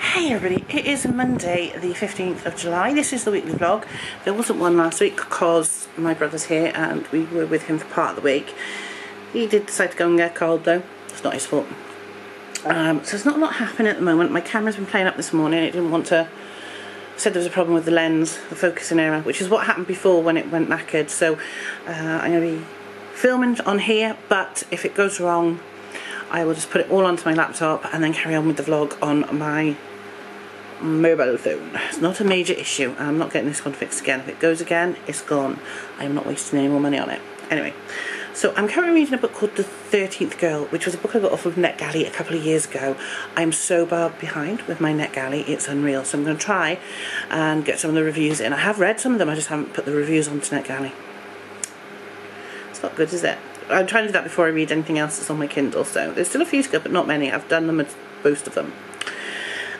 Hey everybody, it is Monday the 15th of July. This is the weekly vlog. There wasn't one last week because my brother's here and we were with him for part of the week. He did decide to go and get cold though. It's not his fault. Um, so there's not a lot happening at the moment. My camera's been playing up this morning. It didn't want to... Said there was a problem with the lens, the focusing error, which is what happened before when it went knackered. So uh, I'm going to be filming on here, but if it goes wrong, I will just put it all onto my laptop and then carry on with the vlog on my mobile phone. It's not a major issue. I'm not getting this one fixed again. If it goes again, it's gone. I am not wasting any more money on it. Anyway, so I'm currently reading a book called The 13th Girl, which was a book I got off of NetGalley a couple of years ago. I'm so far behind with my NetGalley, it's unreal. So I'm going to try and get some of the reviews in. I have read some of them, I just haven't put the reviews onto NetGalley. It's not good, is it? I'm trying to do that before I read anything else that's on my Kindle, so there's still a few to go, but not many. I've done them, most of them.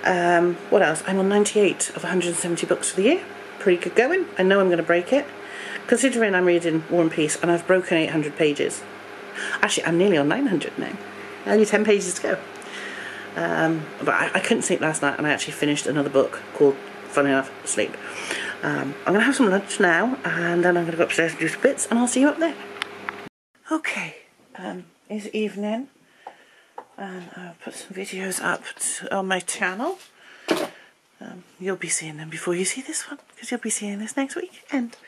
Um, what else? I'm on 98 of 170 books for the year. Pretty good going. I know I'm going to break it. Considering I'm reading War and Peace and I've broken 800 pages. Actually, I'm nearly on 900 now. Only 10 pages to go. Um, but I, I, couldn't sleep last night and I actually finished another book called, funny enough, Sleep. Um, I'm going to have some lunch now and then I'm going to go upstairs and do some bits and I'll see you up there. Okay, um, it's evening and I'll put some videos up on my channel. Um, you'll be seeing them before you see this one because you'll be seeing this next weekend.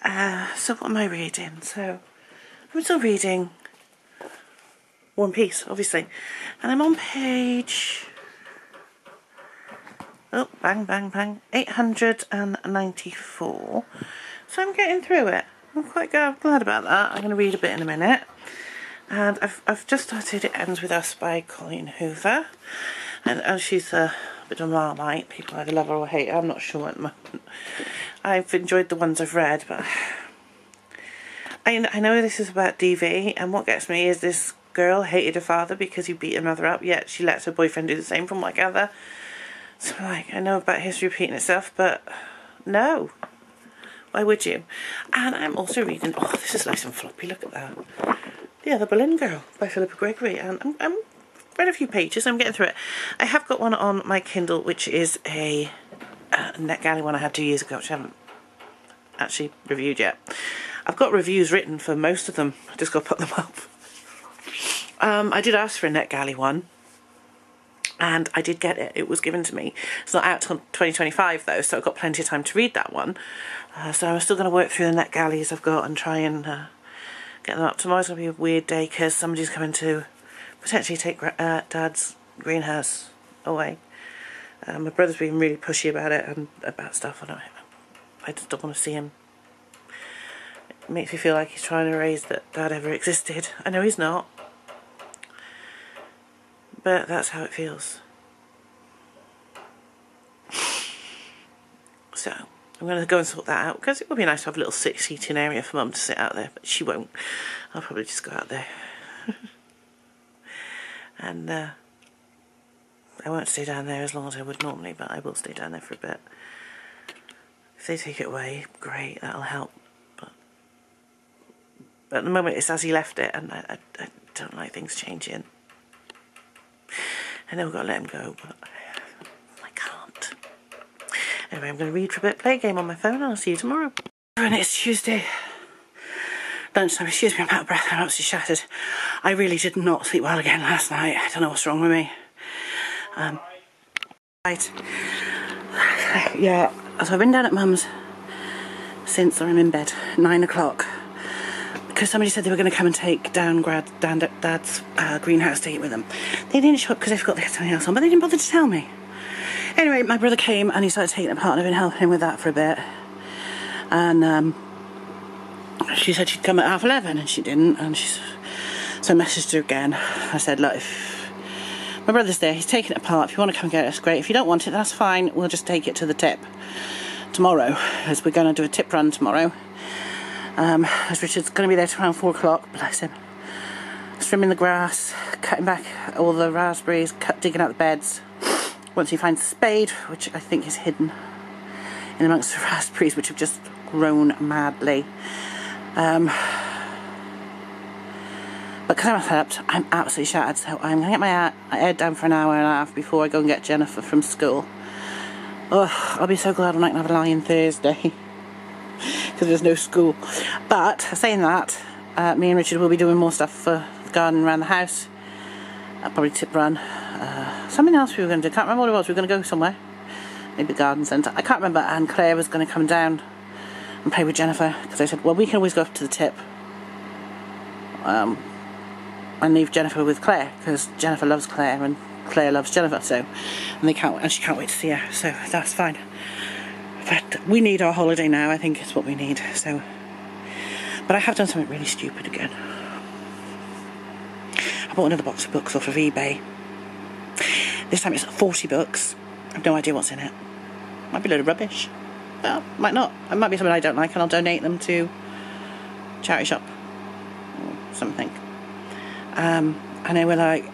Uh, so what am I reading? So I'm still reading War and Peace, obviously, and I'm on page. Oh, bang, bang, bang. 894. So I'm getting through it. I'm quite glad about that. I'm going to read a bit in a minute. And I've, I've just started It Ends With Us by Colleen Hoover. And as she's a bit of a marmite, people either love her or hate her, I'm not sure at the moment. I've enjoyed the ones I've read, but I, I know this is about DV, and what gets me is this girl hated her father because he beat her mother up, yet she lets her boyfriend do the same from what I gather. So like, I know about history repeating itself, but no. Why would you? And I'm also reading, oh, this is nice and floppy, look at that. Yeah, The Berlin Girl by Philippa Gregory. And I'm, I'm read a few pages, I'm getting through it. I have got one on my Kindle, which is a uh, NetGalley one I had two years ago, which I haven't actually reviewed yet. I've got reviews written for most of them. I just got to put them up. Um, I did ask for a NetGalley one. And I did get it. It was given to me. It's not out till 2025 though, so I've got plenty of time to read that one. Uh, so I'm still going to work through the NetGalleys I've got and try and uh, get them up. Tomorrow's going to be a weird day because somebody's coming to potentially take uh, Dad's greenhouse away. Um, my brother's been really pushy about it and about stuff, and I, I just don't want to see him. It makes me feel like he's trying to erase that Dad ever existed. I know he's not, but that's how it feels. So. I'm going to go and sort that out because it would be nice to have a little six-seating area for Mum to sit out there, but she won't. I'll probably just go out there. and uh, I won't stay down there as long as I would normally, but I will stay down there for a bit. If they take it away, great, that'll help. But, but at the moment it's as he left it, and I, I, I don't like things changing. I know we've got to let him go, but I can't. Anyway, I'm going to read for a bit, play a game on my phone, and I'll see you tomorrow. And it's Tuesday. Lunchtime, excuse me, I'm out of breath, I'm absolutely shattered. I really did not sleep well again last night. I don't know what's wrong with me. Um, right. Yeah, so I've been down at Mum's since I'm in bed, nine o'clock. Because somebody said they were going to come and take down Grad, Dad's uh, greenhouse to eat with them. They didn't show up because they forgot they had something else on, but they didn't bother to tell me. Anyway, my brother came and he started taking it apart and I've been helping him with that for a bit. And um, she said she'd come at half 11 and she didn't. And she's, so I messaged her again. I said, look, if my brother's there, he's taking it apart. If you want to come and get it, that's great. If you don't want it, that's fine. We'll just take it to the tip tomorrow, as we're going to do a tip run tomorrow. Um, as Richard's going to be there around four o'clock, bless him. Trimming the grass, cutting back all the raspberries, cut, digging out the beds, once he finds the spade, which I think is hidden in amongst the raspberries, which have just grown madly. Um, but because I'm slept, I'm absolutely shattered. So I'm going to get my head down for an hour and a half before I go and get Jennifer from school. Oh, I'll be so glad I'm not going to have a lie in Thursday. Because there's no school. But, saying that, uh, me and Richard will be doing more stuff for the garden around the house. I'll probably tip run. Uh, something else we were going to do. Can't remember what it was. We were going to go somewhere. Maybe garden centre. I can't remember. And Claire was going to come down and play with Jennifer. Because I said, well, we can always go up to the tip. Um, and leave Jennifer with Claire. Because Jennifer loves Claire and Claire loves Jennifer. So, and they can't, and she can't wait to see her. So that's fine. But we need our holiday now. I think it's what we need. So, but I have done something really stupid again. I bought another box of books off of eBay. This time it's 40 books. I've no idea what's in it. Might be a load of rubbish. Well, might not. It might be something I don't like and I'll donate them to charity shop or something. Um, and they were like,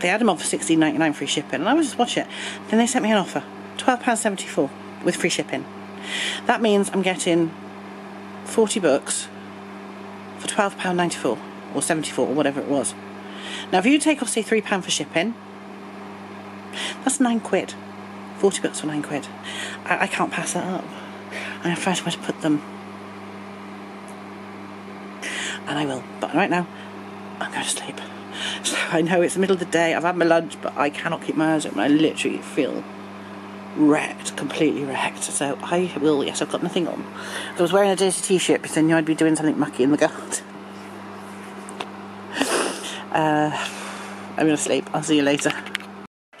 they had them on for sixteen ninety nine free shipping, and I was just watching it. Then they sent me an offer, twelve pounds seventy four with free shipping. That means I'm getting forty books for twelve pound ninety four or seventy four or whatever it was. Now, if you take off say three pound for shipping, that's nine quid. 40 books for nine quid. I, I can't pass that up. And I find where to put them. And I will. But right now, I'm going to sleep. So I know it's the middle of the day, I've had my lunch, but I cannot keep my eyes open. I literally feel wrecked, completely wrecked. So I will, yes, I've got nothing on. If I was wearing a dirty t shirt, because then I'd be doing something mucky in the garden. Uh, I'm going to sleep. I'll see you later.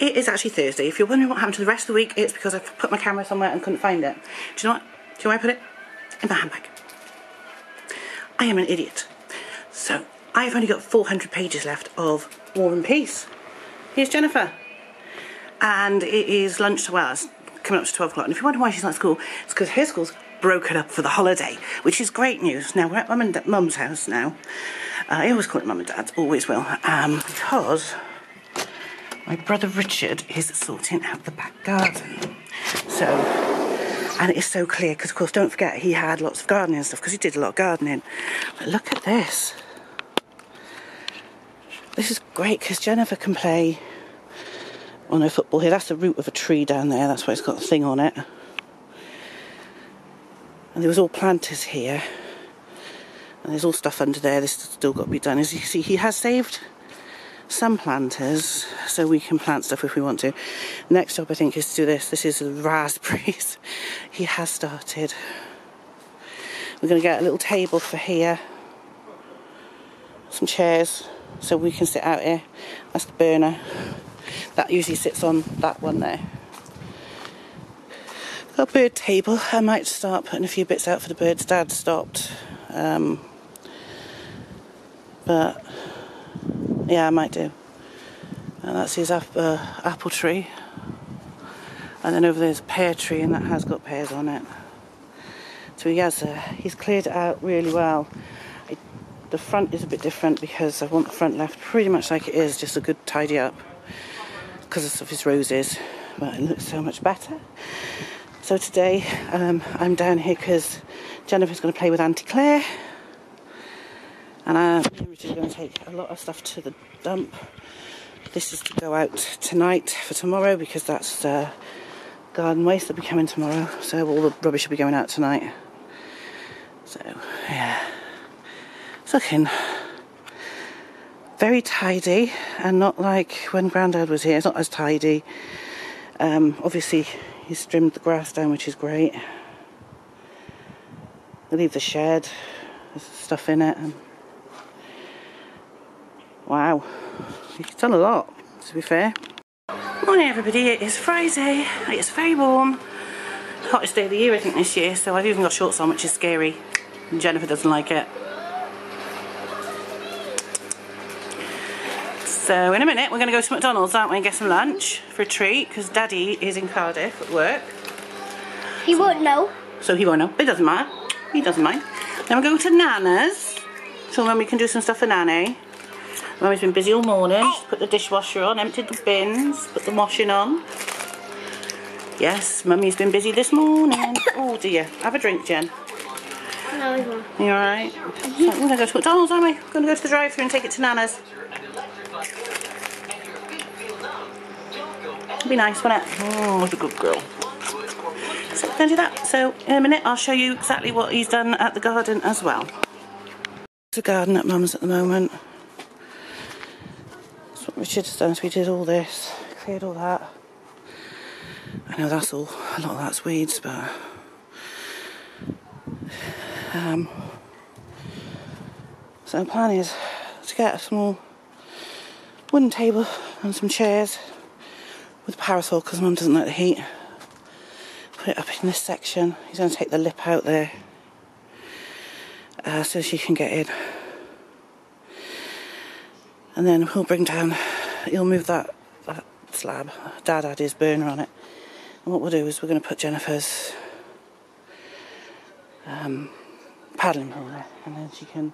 It is actually Thursday. If you're wondering what happened to the rest of the week, it's because I put my camera somewhere and couldn't find it. Do you know what? Do you know where I put it? In my handbag. I am an idiot. So, I've only got 400 pages left of War and Peace. Here's Jennifer. And it is lunch, well, it's coming up to 12 o'clock. And if you wonder why she's not at school, it's because her school's broken up for the holiday, which is great news. Now, we're at mum and mum's house now. Uh, I always call it mum and dad's, always will, um, because my brother Richard is sorting out the back garden. So, and it is so clear because, of course, don't forget he had lots of gardening and stuff because he did a lot of gardening. But look at this. This is great because Jennifer can play her football here. That's the root of a tree down there. That's why it's got a thing on it. And there was all planters here. And there's all stuff under there. This still got to be done. As you see, he has saved some planters so we can plant stuff if we want to. Next job I think is to do this. This is raspberries. he has started. We're going to get a little table for here. Some chairs so we can sit out here. That's the burner. That usually sits on that one there. Got a bird table. I might start putting a few bits out for the birds. Dad stopped. Um, but yeah, I might do. And that's his ap- uh, apple tree. And then over there's a pear tree, and that has got pears on it. So he has, uh, he's cleared it out really well. I, the front is a bit different because I want the front left pretty much like it is, just a good tidy up because of his roses. But it looks so much better. So today um, I'm down here because Jennifer's going to play with Auntie Claire and I'm going to take a lot of stuff to the dump. This is to go out tonight for tomorrow because that's uh, garden waste that'll be coming tomorrow. So all the rubbish will be going out tonight. So yeah, it's looking very tidy and not like when Grandad was here. It's not as tidy. Um, obviously, he's trimmed the grass down, which is great. I leave the shed. There's stuff in it. And Wow, you've done a lot, to be fair. Morning everybody, it is Friday, it's very warm. Hottest day of the year I think this year, so I've even got shorts on which is scary. And Jennifer doesn't like it. So in a minute we're going to go to McDonald's, aren't we, and get some lunch for a treat, because Daddy is in Cardiff at work. He won't know. So he won't know, but it doesn't matter. He doesn't mind. Then we're going to Nana's, so then we can do some stuff for Nanny. Mummy's been busy all morning. She's put the dishwasher on, emptied the bins, put the washing on. Yes, Mummy's been busy this morning. Oh dear. Have a drink, Jen. No. No, he's wrong. You alright? So we're going to go to McDonald's, aren't we? We're going to go to the drive-thru and take it to Nana's. It'll be nice, won't it? Oh, what a good girl. So we're going to do that. So in a minute, I'll show you exactly what he's done at the garden as well. The garden at Mum's at the moment. That's what Richard's done. So we did all this, cleared all that. I know that's all, a lot of that's weeds, but um, so the plan is to get a small wooden table and some chairs with a parasol because mum doesn't like the heat. Put it up in this section. He's going to take the lip out there uh, so she can get in. And then we'll bring down, he'll move that, that slab. Dad had his burner on it. And what we'll do is we're going to put Jennifer's um, paddling pool there, and then she can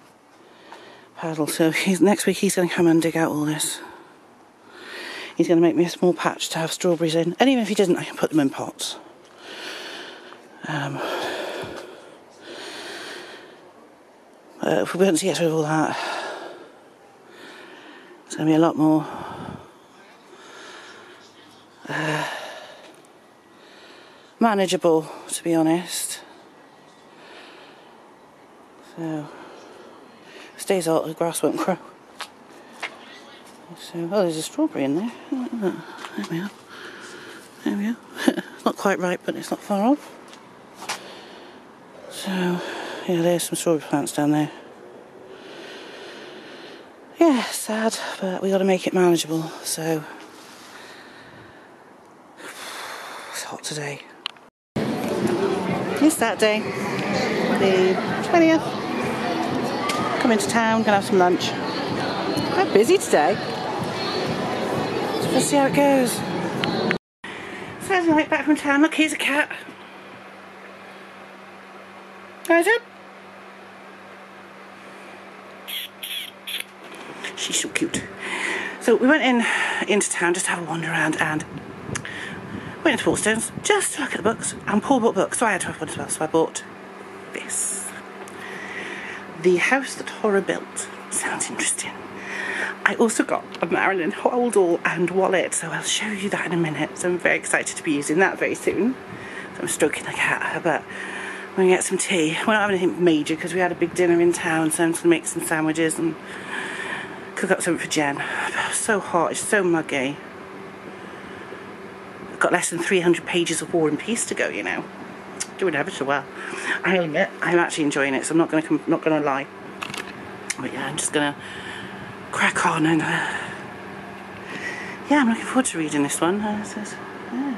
paddle. So next week he's going to come and dig out all this. He's going to make me a small patch to have strawberries in, and even if he doesn't, I can put them in pots. Um, uh, if we to get rid of all that, it's going to be a lot more. Uh, manageable, to be honest. So, stays out, the grass won't grow. So, oh, there's a strawberry in there. There we are. There we are. not quite ripe, but it's not far off. So, yeah, there's some strawberry plants down there. Yeah, sad, but we got to make it manageable. So, it's hot today. It's that day, the 20th. Come into town, gonna have some lunch. Quite busy today. Let's see how it goes. So as I back from town, look, here's a cat. Oh, How's it? She's so cute. So we went in into town just to have a wander around and went into Waterstones just to look at the books. And Paul bought books, so I had to have one as well. So I bought this. The House That Horror Built. Sounds interesting. I also got a Marilyn Holdall and wallet, so I'll show you that in a minute. So I'm very excited to be using that very soon. So I'm stroking the cat, but we're gonna get some tea. We're not having anything major because we had a big dinner in town, so I'm just gonna make some sandwiches and cook up something for Jen. It's so hot, it's so muggy. I've got less than 300 pages of War and Peace to go, you know. Doing ever so well. I'll admit, I'm actually enjoying it, so I'm not gonna not gonna lie. But yeah, I'm just gonna crack on and uh, yeah, I'm looking forward to reading this one. Uh, so, yeah.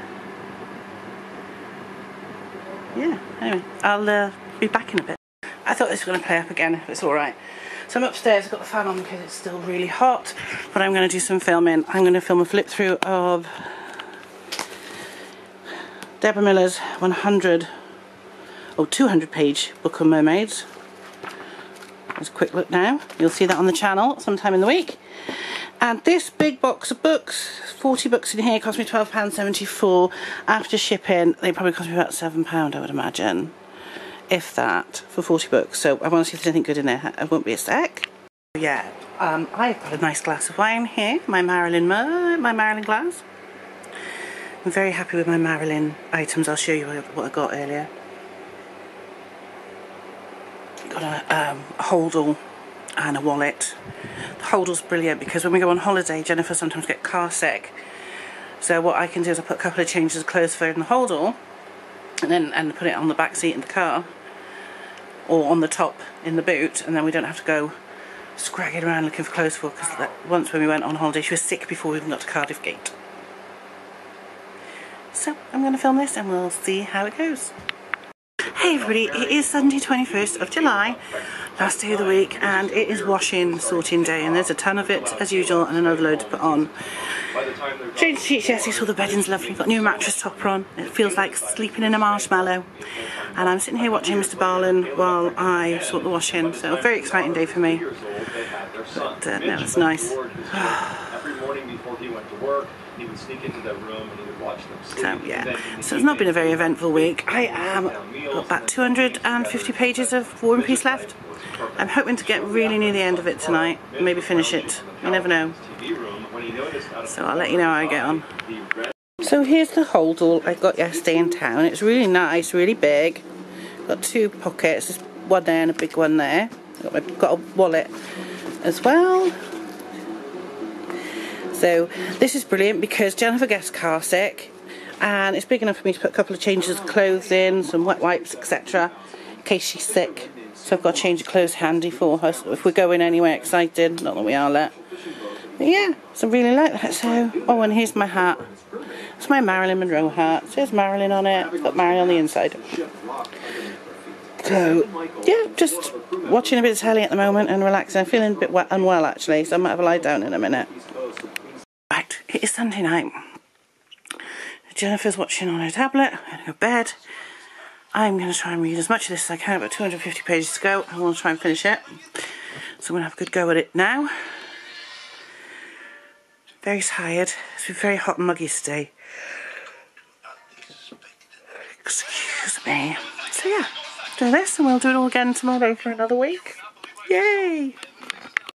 yeah, anyway, I'll uh, be back in a bit. I thought this was going to play up again if it's alright. So I'm upstairs, I've got the fan on because it's still really hot, but I'm going to do some filming. I'm going to film a flip through of Deborah Miller's 100 or 200 page book on mermaids. There's a quick look now. You'll see that on the channel sometime in the week. And this big box of books, 40 books in here, cost me £12.74. After shipping, they probably cost me about £7, I would imagine. If that, for 40 books. So I want to see if there's anything good in there. It won't be a sec. Yeah, um, I've got a nice glass of wine here. My Marilyn, my Marilyn glass. I'm very happy with my Marilyn items. I'll show you what I got earlier. Got a, um, a holdall and a wallet. The holdall's brilliant because when we go on holiday, Jennifer sometimes get car sick. So what I can do is I put a couple of changes of clothes for her in the holdall and then and put it on the back seat in the car or on the top in the boot and then we don't have to go scragging around looking for clothes for because once when we went on holiday she was sick before we even got to Cardiff Gate. So I'm going to film this and we'll see how it goes. Hey everybody, it is Sunday 21st of July, last day of the week, and it is washing sorting day, and there's a ton of it as usual, and another load to put on. Changed the sheets yesterday, so the bedding's lovely. Got new mattress topper on. It feels like sleeping in a marshmallow. And I'm sitting here watching Mr. Barlin while I sort the washing, so a very exciting day for me. But uh, no, it's nice. Every morning before he went to work, he would sneak into their room and he would watch them sleep. So yeah, so it's not been a very eventful week. I am got about 250 pages of War and Peace left. I'm hoping to get really near the end of it tonight, maybe finish it. You never know. TV room, when he noticed out of So I'll let you know how I get on. So here's the holdall I got yesterday in town. It's really nice, really big. Got two pockets, one there and a big one there. Got, my, got a wallet as well. So this is brilliant because Jennifer gets car sick and it's big enough for me to put a couple of changes of clothes in, some wet wipes, etc. in case she's sick. So I've got a change of clothes handy for her so if we're going anywhere excited, not that we are yet. But yeah, so I really like that. So, oh, and here's my hat. It's my Marilyn Monroe hat. It says Marilyn on it. It's got Marilyn on the inside. So, yeah, just watching a bit of telly at the moment and relaxing. I'm feeling a bit we- unwell actually, so I might have a lie down in a minute. Right, it is Sunday night. Jennifer's watching on her tablet in her bed. I'm going to try and read as much of this as I can, about 250 pages to go. I want to try and finish it. So I'm going to have a good go at it now. Very tired. It's been very hot and muggy today. Excuse me. So yeah, do this and we'll do it all again tomorrow for another week. Yay!